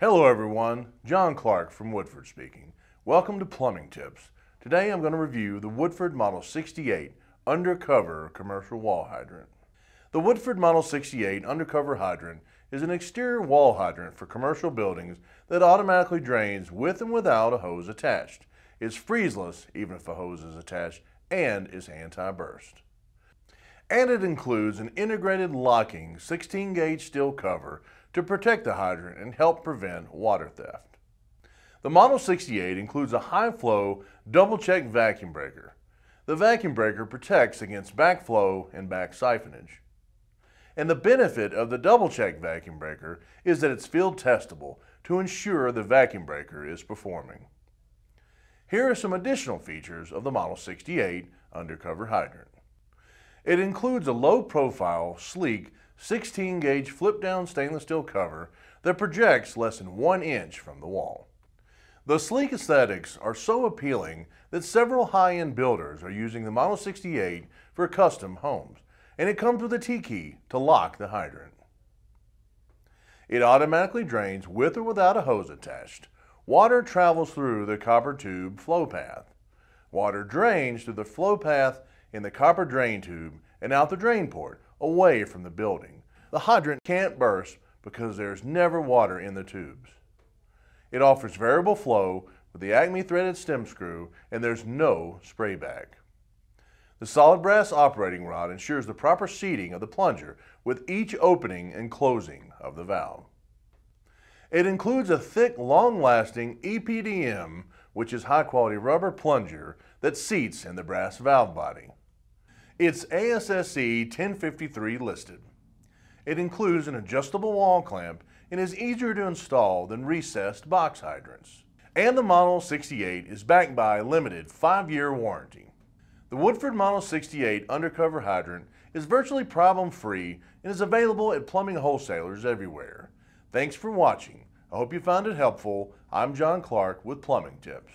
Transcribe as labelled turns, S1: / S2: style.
S1: Hello everyone, John Clark from Woodford speaking. Welcome to Plumbing Tips. Today I'm going to review the Woodford Model 68 Undercover Commercial Wall Hydrant. The Woodford Model 68 Undercover Hydrant is an exterior wall hydrant for commercial buildings that automatically drains with and without a hose attached. It's freezeless even if a hose is attached and is anti-burst. And it includes an integrated locking 16 gauge steel cover to protect the hydrant and help prevent water theft. The Model 68 includes a high flow double check vacuum breaker. The vacuum breaker protects against backflow and back siphonage. And the benefit of the double check vacuum breaker is that it's field testable to ensure the vacuum breaker is performing. Here are some additional features of the Model 68 undercover hydrant. It includes a low profile, sleek, 16 gauge flip down stainless steel cover that projects less than one inch from the wall. The sleek aesthetics are so appealing that several high-end builders are using the Model 68 for custom homes, and it comes with a T-key to lock the hydrant. It automatically drains with or without a hose attached. Water travels through the copper tube flow path. Water drains through the flow path in the copper drain tube and out the drain port, away from the building. The hydrant can't burst because there's never water in the tubes. It offers variable flow with the Acme threaded stem screw and there's no spray bag. The solid brass operating rod ensures the proper seating of the plunger with each opening and closing of the valve. It includes a thick, long-lasting EPDM, which is high-quality rubber plunger that seats in the brass valve body. It's ASSE 1053 listed. It includes an adjustable wall clamp and is easier to install than recessed box hydrants. And the Model 68 is backed by a limited 5-year warranty. The Woodford Model 68 undercover hydrant is virtually problem-free and is available at plumbing wholesalers everywhere. Thanks for watching. I hope you found it helpful. I'm John Clark with Plumbing Tips.